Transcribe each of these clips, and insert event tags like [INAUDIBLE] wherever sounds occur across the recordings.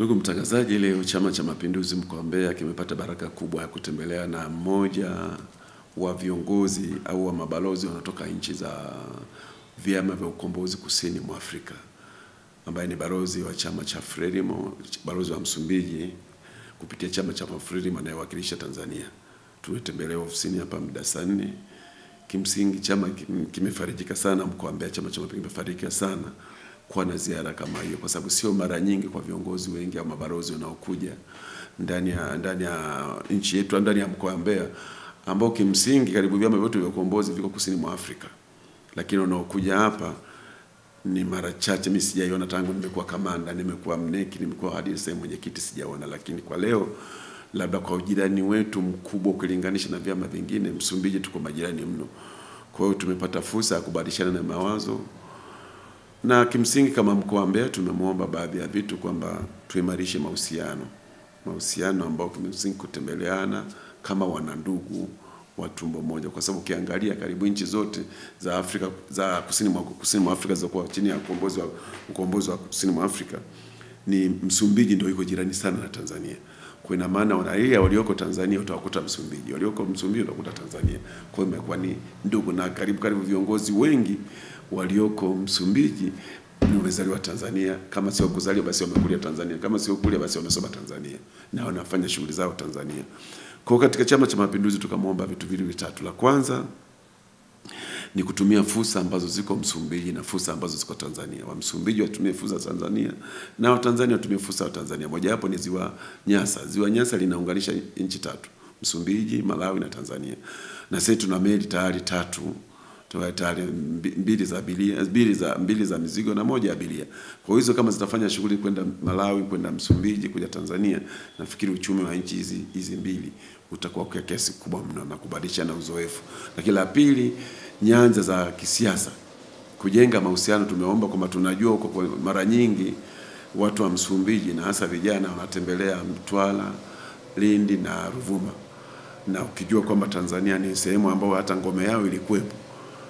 Ndugu mtangazaji, leo Chama cha Mapinduzi mkoa wa Mbeya kimepata baraka kubwa ya kutembelea na mmoja wa viongozi au wa mabalozi wanatoka nchi za vyama vya ukombozi kusini mwa Afrika, ambaye ni balozi wa chama cha Frelimo, balozi wa Msumbiji kupitia chama cha Frelimo anayewakilisha Tanzania. Tumetembelea ofisini hapa muda saa nne. Kimsingi chama kimefarijika sana, mkoa wa Mbeya chama cha Mapinduzi kimefarijika sana kuwa na ziara kama hiyo, kwa sababu sio mara nyingi kwa viongozi wengi au mabalozi wanaokuja ndani ya ndani ya nchi yetu ndani ya mkoa wa Mbeya ambao kimsingi karibu vyama vyote vya ukombozi viko kusini mwa Afrika, lakini wanaokuja hapa ni mara chache. Mimi sijaiona tangu nimekuwa kamanda, nimekuwa mneki, nimekuwa hadi sasa mwenyekiti, sijaona. Lakini kwa leo, labda kwa ujirani wetu mkubwa ukilinganisha na vyama vingine, Msumbiji tuko majirani mno. Kwa hiyo tumepata fursa ya kubadilishana na mawazo na kimsingi kama mkoa wa Mbeya tumemwomba baadhi ya vitu kwamba tuimarishe mahusiano, mahusiano ambayo kimsingi kutembeleana kama wanandugu wa tumbo moja, kwa sababu ukiangalia karibu nchi zote za Afrika za kusini mwa kusini mwa Afrika zilizokuwa chini ya ukombozi wa ukombozi wa kusini mwa Afrika ni Msumbiji ndio iko jirani sana na Tanzania. Kwa ina maana raia walioko Tanzania utawakuta Msumbiji, walioko Msumbiji utakuta Tanzania. Kwa hiyo imekuwa ni ndugu, na karibu karibu viongozi wengi walioko Msumbiji wamezaliwa Tanzania, kama sio kuzaliwa basi wamekulia Tanzania, kama sio kulia basi wamesoma Tanzania na wanafanya shughuli zao Tanzania. Kwa katika Chama cha Mapinduzi tukamwomba vitu vili vitatu. La kwanza ni kutumia fursa ambazo ziko Msumbiji na fursa ambazo ziko Tanzania. Wa Msumbiji watumie fursa za Tanzania na Watanzania watumie fursa za Tanzania. Mojawapo ni ziwa Nyasa. Ziwa Nyasa linaunganisha nchi tatu, Msumbiji, Malawi na Tanzania, na sisi tuna meli tayari tatu tayari mbili za abiria, mbili za mbili za mizigo na moja abiria. Kwa hizo kama zitafanya shughuli kwenda Malawi, kwenda Msumbiji, kuja Tanzania, nafikiri uchumi wa nchi hizi hizi mbili utakuwa kwa kiasi kubwa mno na kubadilishana uzoefu. Lakini la pili, nyanja za kisiasa, kujenga mahusiano. Tumeomba kwamba tunajua huko kwa mara nyingi watu wa Msumbiji na hasa vijana wanatembelea Mtwara, Lindi na Ruvuma, na ukijua kwamba Tanzania ni sehemu ambayo hata ngome yao ilikuwepo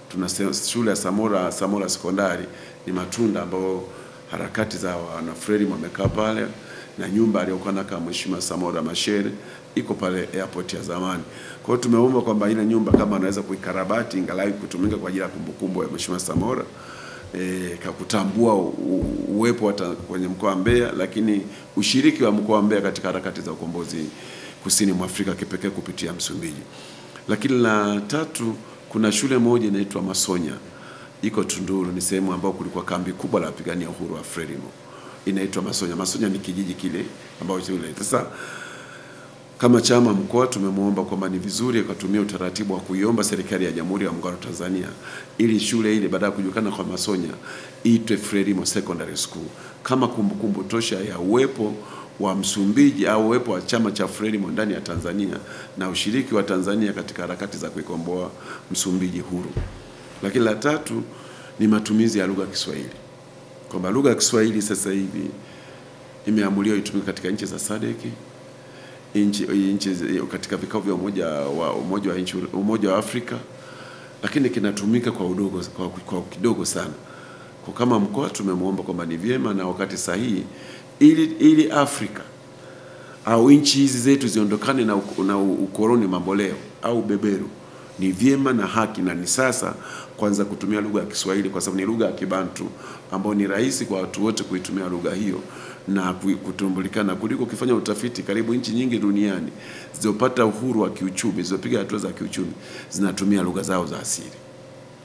tuna shule ya Samora Samora sekondari ni matunda ambayo harakati za wanafreri wamekaa pale na nyumba aliyokuwa nakaa Mheshimiwa Samora Mashere iko pale airport ya zamani. Kwa hiyo tumeomba kwamba ile nyumba kama anaweza kuikarabati ingalau kutumika kwa ajili ya kumbukumbu ya Mheshimiwa Samora e, kakutambua uwepo kwenye mkoa wa Mbeya, lakini ushiriki wa mkoa wa Mbeya katika harakati za ukombozi kusini mwa Afrika kipekee kupitia Msumbiji. Lakini la tatu, kuna shule moja inaitwa Masonya iko Tunduru, ni sehemu ambayo kulikuwa kambi kubwa la wapigania uhuru wa Frelimo, inaitwa Masonya. Masonya ni kijiji kile ambao yule. sasa kama chama mkoa tumemwomba kwamba ni vizuri akatumia utaratibu wa kuiomba serikali ya Jamhuri ya Muungano wa Tanzania ili shule ile baada ya kujulikana kwa Masonya iitwe Frelimo Secondary School kama kumbukumbu tosha ya uwepo wa Msumbiji au uwepo wa chama cha Frelimo ndani ya Tanzania na ushiriki wa Tanzania katika harakati za kuikomboa Msumbiji huru. Lakini la tatu ni matumizi ya lugha ya Kiswahili, kwamba lugha ya Kiswahili sasa hivi imeamuliwa itumike katika nchi za SADC nchi nchi katika vikao vya umoja wa umoja wa nchi umoja wa Afrika, lakini kinatumika kwa udogo kwa, kwa kidogo sana. Kwa kama mkoa tumemwomba kwamba ni vyema na wakati sahihi, ili ili Afrika au nchi hizi zetu ziondokane na, na ukoloni mamboleo au beberu, ni vyema na haki na ni sasa kwanza kutumia lugha ya Kiswahili kwa sababu ni lugha ya Kibantu ambayo ni rahisi kwa watu wote kuitumia lugha hiyo na kutumbulikana, kuliko ukifanya utafiti. Karibu nchi nyingi duniani zilizopata uhuru wa kiuchumi, zilizopiga hatua za kiuchumi, zinatumia lugha zao za asili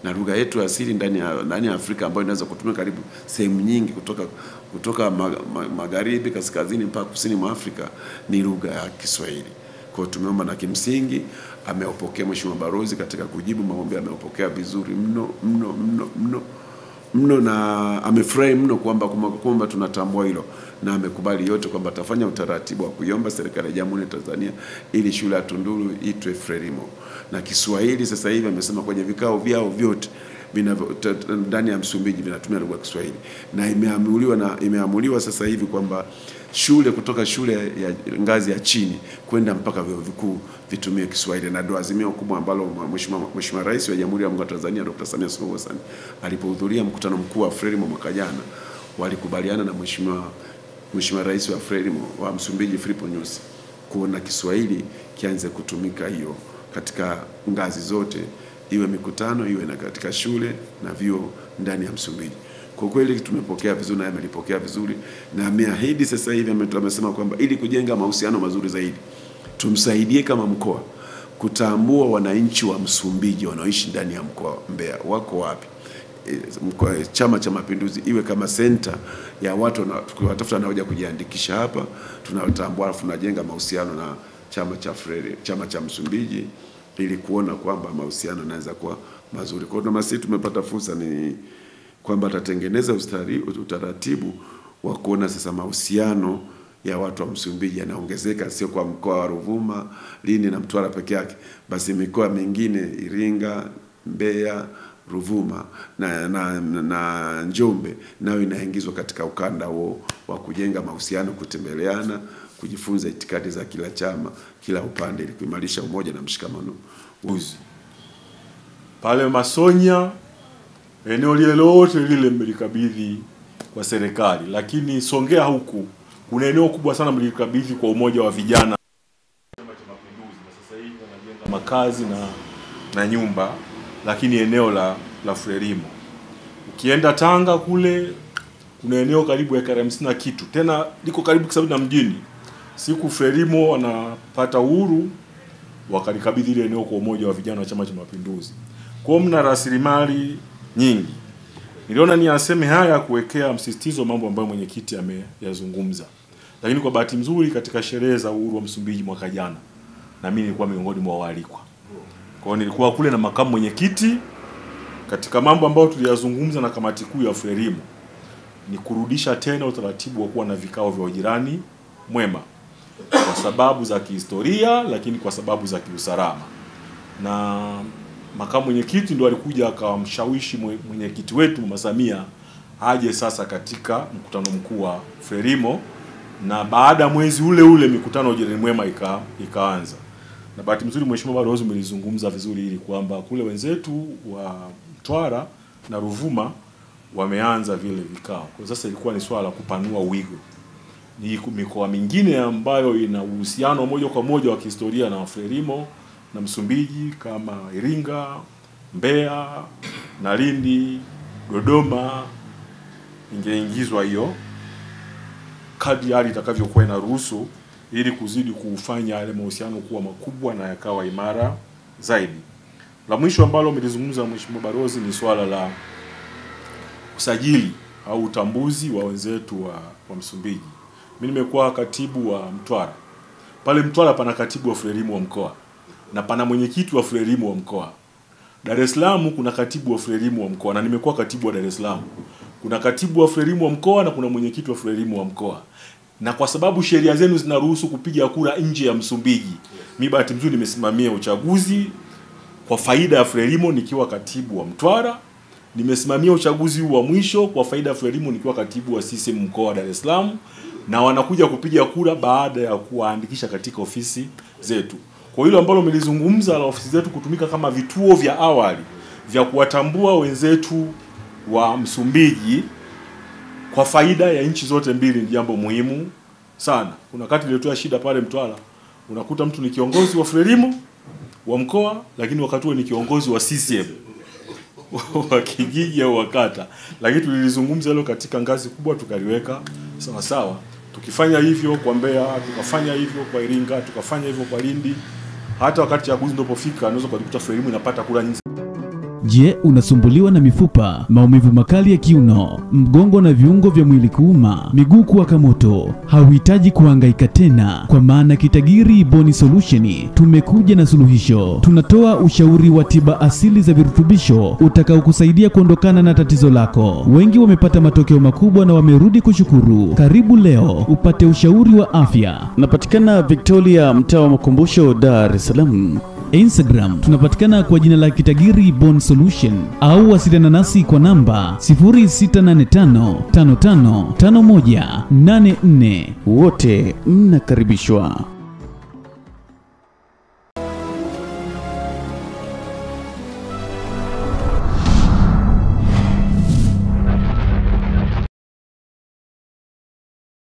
na lugha yetu asili ndani ya, ndani ya Afrika ambayo inaweza kutumia karibu sehemu nyingi kutoka, kutoka ma, ma, magharibi kaskazini mpaka kusini mwa Afrika ni lugha ya Kiswahili. Kwa tumeomba na kimsingi ameopokea Mheshimiwa Balozi katika kujibu maombi, ameopokea vizuri mno mno mno mno mno na amefurahi mno kwamba kwamba tunatambua hilo na amekubali yote kwamba atafanya utaratibu wa kuiomba serikali ya Jamhuri ya Tanzania ili shule ya Tunduru itwe Frelimo na Kiswahili. Sasa hivi amesema kwenye vikao vyao vyote ndani ya Msumbiji vinatumia lugha ya Kiswahili na imeamuliwa na imeamuliwa sasa hivi kwamba shule kutoka shule ya ngazi ya chini kwenda mpaka vyuo vikuu vitumie Kiswahili, na ndio azimio kubwa ambalo Mheshimiwa Rais wa Jamhuri ya Muungano wa Tanzania Dr. Samia Suluhu Hassan alipohudhuria mkutano mkuu wa Frelimo mwaka jana, walikubaliana na Mheshimiwa Mheshimiwa Rais wa Frelimo wa Msumbiji Filipo Nyusi kuona Kiswahili kianze kutumika hiyo katika ngazi zote, iwe mikutano, iwe na katika shule na vyuo ndani ya Msumbiji. Kwa kweli tumepokea vizuri na amelipokea vizuri na ameahidi sasa hivi ame- amesema kwamba ili kujenga mahusiano mazuri zaidi tumsaidie kama mkoa kutambua wananchi wa Msumbiji wanaoishi ndani ya mkoa Mbeya wako wapi. E, mkoa, Chama cha Mapinduzi iwe kama senta ya watu na tukiwatafuta wanaoja kujiandikisha hapa, tunatambua alafu tunajenga mahusiano na chama cha Frere, chama cha Msumbiji ili kuona kwamba mahusiano yanaweza kuwa mazuri. Kwa hiyo sisi tumepata fursa ni kwamba atatengeneza utaratibu wa kuona sasa mahusiano ya watu wa Msumbiji yanaongezeka, sio kwa mkoa wa Ruvuma, Lindi na Mtwara peke yake, basi mikoa mingine Iringa, Mbeya, Ruvuma na, na, na, na Njombe nayo inaingizwa katika ukanda huo wa kujenga mahusiano, kutembeleana, kujifunza itikadi za kila chama, kila upande, ili kuimarisha umoja na mshikamano. uzi pale Masonya, eneo lile lote lile mlikabidhi kwa serikali, lakini Songea huku kuna eneo kubwa sana mlikabidhi kwa umoja wa vijana makazi na, na nyumba, lakini eneo la, la Frelimo. Ukienda Tanga kule kuna eneo karibu ekari hamsini na kitu, tena liko karibu sababu na mjini. Siku Frelimo wanapata uhuru wakalikabidhi ile eneo kwa umoja wa vijana wa Chama cha Mapinduzi. Kwa mna rasilimali nyingi. Niliona ni aseme haya kuwekea msisitizo mambo ambayo mwenyekiti ameyazungumza, lakini kwa bahati nzuri katika sherehe za uhuru wa Msumbiji mwaka jana na mimi nilikuwa miongoni mwa waalikwa. Kwa hiyo nilikuwa kule na makamu mwenyekiti. Katika mambo ambayo tuliyazungumza na kamati kuu ya Frelimo ni kurudisha tena utaratibu wa kuwa na vikao vya ujirani mwema sababu za kihistoria, lakini kwa sababu za kiusalama. Na makamu mwenyekiti ndo alikuja akamshawishi mwenyekiti wetu Mama Samia aje sasa katika mkutano mkuu wa Frelimo, na baada ya mwezi ule ule mikutano ya Jirani mwema ika, ikaanza. Na bahati nzuri Mheshimiwa Balozi umelizungumza vizuri ili kwamba kule wenzetu wa Mtwara na Ruvuma wameanza vile vikao. Kwa sasa ilikuwa ni swala la kupanua wigo ni mikoa mingine ambayo ina uhusiano moja kwa moja wa kihistoria na Frelimo na Msumbiji kama Iringa, Mbeya na Lindi, Dodoma ingeingizwa hiyo kadri hali itakavyokuwa inaruhusu ili kuzidi kuufanya yale mahusiano kuwa makubwa na yakawa imara zaidi. La mwisho ambalo umelizungumza Mheshimiwa Barozi ni swala la usajili au utambuzi wa wenzetu wa, wa Msumbiji. Mimi nimekuwa katibu wa Mtwara. Pale Mtwara pana katibu wa Frelimo wa mkoa na pana mwenyekiti wa Frelimo wa mkoa. Dar es Salaam kuna katibu wa Frelimo wa mkoa na nimekuwa katibu wa Dar es Salaam. Kuna katibu wa Frelimo wa mkoa na kuna mwenyekiti wa Frelimo wa mkoa. Na kwa sababu sheria zenu zinaruhusu kupiga kura nje ya Msumbiji, mimi bahati nzuri nimesimamia uchaguzi kwa faida ya Frelimo nikiwa katibu wa Mtwara. Nimesimamia uchaguzi huu wa mwisho kwa faida ya Frelimo nikiwa katibu wa CCM mkoa wa Dar es Salaam, na wanakuja kupiga kura baada ya kuwaandikisha katika ofisi zetu. Kwa hilo ambalo umelizungumza la ofisi zetu kutumika kama vituo vya awali vya kuwatambua wenzetu wa Msumbiji kwa faida ya nchi zote mbili ni jambo muhimu sana. Kuna wakati ilitoa shida pale Mtwara, unakuta mtu ni kiongozi wa Frelimo wa mkoa, lakini wakati huo ni kiongozi wa CCM [LAUGHS] wa kijiji au wakata lakini tulilizungumza hilo katika ngazi kubwa, tukaliweka sawa sawa. Tukifanya hivyo kwa Mbeya, tukafanya hivyo kwa Iringa, tukafanya hivyo kwa Lindi, hata wakati chaguzi ndopofika unaweza kukuta Frelimo inapata kura nyingi Je, unasumbuliwa na mifupa, maumivu makali ya kiuno, mgongo na viungo vya mwili kuuma, miguu kuwaka moto? Hauhitaji kuhangaika tena, kwa maana Kitagiri Boni Solution tumekuja na suluhisho. Tunatoa ushauri wa tiba asili za virutubisho utakaokusaidia kuondokana na tatizo lako. Wengi wamepata matokeo makubwa na wamerudi kushukuru. Karibu leo upate ushauri wa afya. Napatikana Victoria, mtaa wa Makumbusho, Dar es Salaam. Instagram tunapatikana kwa jina la Kitagiri Bone Solution au wasiliana nasi kwa namba 0685555184. Wote mnakaribishwa.